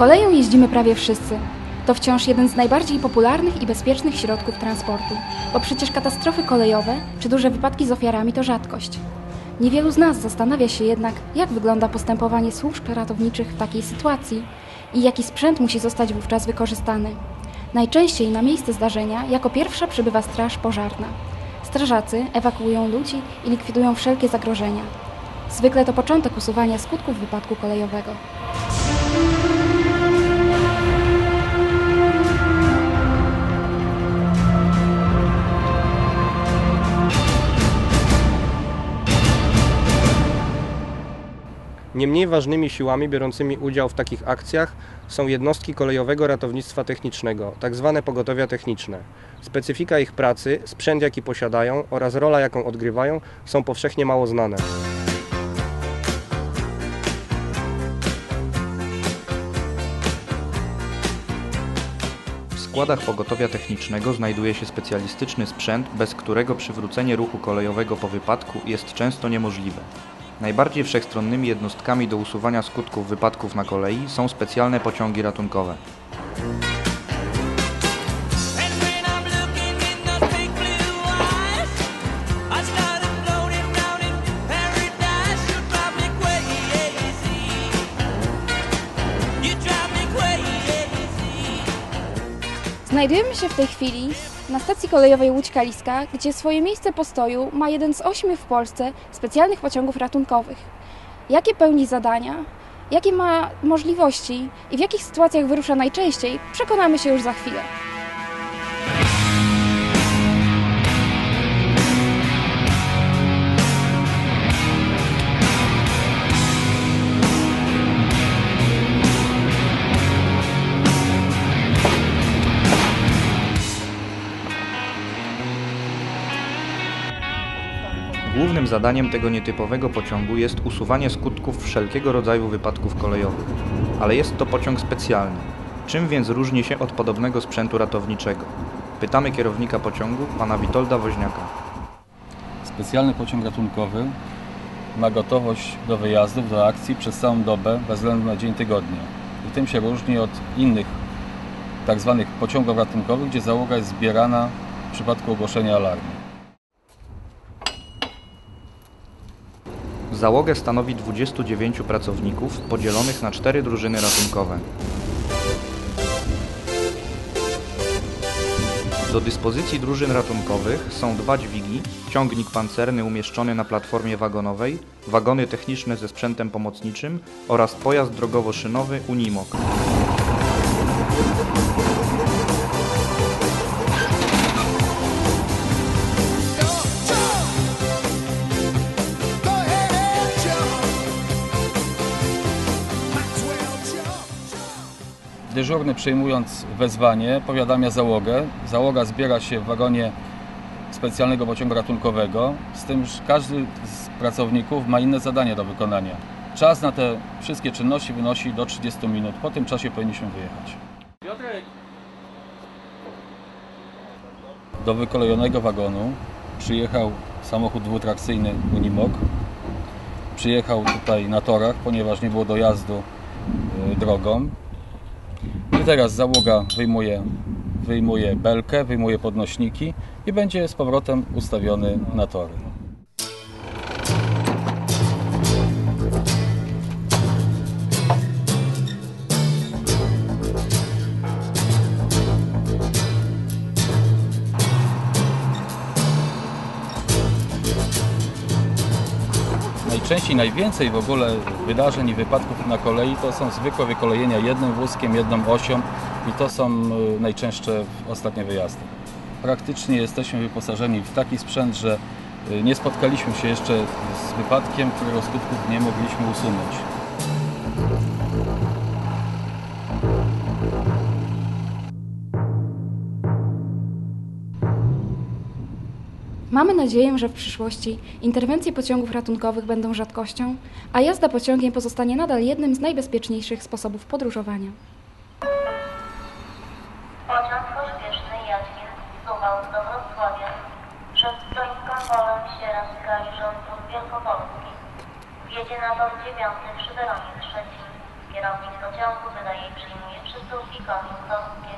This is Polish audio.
Koleją jeździmy prawie wszyscy. To wciąż jeden z najbardziej popularnych i bezpiecznych środków transportu, bo przecież katastrofy kolejowe czy duże wypadki z ofiarami to rzadkość. Niewielu z nas zastanawia się jednak, jak wygląda postępowanie służb ratowniczych w takiej sytuacji i jaki sprzęt musi zostać wówczas wykorzystany. Najczęściej na miejsce zdarzenia jako pierwsza przybywa straż pożarna. Strażacy ewakuują ludzi i likwidują wszelkie zagrożenia. Zwykle to początek usuwania skutków wypadku kolejowego. Nie mniej ważnymi siłami biorącymi udział w takich akcjach są jednostki kolejowego ratownictwa technicznego, tak zwane pogotowia techniczne. Specyfika ich pracy, sprzęt jaki posiadają oraz rola jaką odgrywają są powszechnie mało znane. W składach pogotowia technicznego znajduje się specjalistyczny sprzęt, bez którego przywrócenie ruchu kolejowego po wypadku jest często niemożliwe. Najbardziej wszechstronnymi jednostkami do usuwania skutków wypadków na kolei są specjalne pociągi ratunkowe. Znajdujemy się w tej chwili na stacji kolejowej Łódź Kaliska, gdzie swoje miejsce postoju ma jeden z ośmiu w Polsce specjalnych pociągów ratunkowych. Jakie pełni zadania, jakie ma możliwości i w jakich sytuacjach wyrusza najczęściej, przekonamy się już za chwilę. Głównym zadaniem tego nietypowego pociągu jest usuwanie skutków wszelkiego rodzaju wypadków kolejowych. Ale jest to pociąg specjalny. Czym więc różni się od podobnego sprzętu ratowniczego? Pytamy kierownika pociągu, pana Witolda Woźniaka. Specjalny pociąg ratunkowy ma gotowość do wyjazdów, do akcji przez całą dobę, bez względu na dzień tygodnia. I tym się różni od innych tak zwanych pociągów ratunkowych, gdzie załoga jest zbierana w przypadku ogłoszenia alarmu. Załogę stanowi 29 pracowników podzielonych na cztery drużyny ratunkowe. Do dyspozycji drużyn ratunkowych są dwa dźwigi, ciągnik pancerny umieszczony na platformie wagonowej, wagony techniczne ze sprzętem pomocniczym oraz pojazd drogowo-szynowy Unimog. Dyżurny przyjmując wezwanie powiadamia załogę. Załoga zbiera się w wagonie specjalnego pociągu ratunkowego, z tym, że każdy z pracowników ma inne zadania do wykonania. Czas na te wszystkie czynności wynosi do 30 minut. Po tym czasie powinniśmy wyjechać. Do wykolejonego wagonu przyjechał samochód dwutrakcyjny Unimog. Przyjechał tutaj na torach, ponieważ nie było dojazdu y, drogą. I teraz załoga wyjmuje, wyjmuje belkę, wyjmuje podnośniki i będzie z powrotem ustawiony na tory. Najczęściej, najwięcej w ogóle wydarzeń i wypadków na kolei to są zwykłe wykolejenia jednym wózkiem, jedną osią i to są y, najczęstsze ostatnie wyjazdy. Praktycznie jesteśmy wyposażeni w taki sprzęt, że y, nie spotkaliśmy się jeszcze z wypadkiem, którego skutków nie mogliśmy usunąć. Mamy nadzieję, że w przyszłości interwencje pociągów ratunkowych będą rzadkością, a jazda pociągiem pozostanie nadal jednym z najbezpieczniejszych sposobów podróżowania. Pociąg pośpieszny jaśnie z Suwałk do Wrocławia przez Stońską Wolę Sieradzka i Rządów Wielkopolski. Wjedzie na tor 9 przy peronie trzecim. Kierownik pociągu wydaje i przyjmuje przesyłki koni autorskie.